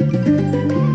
Música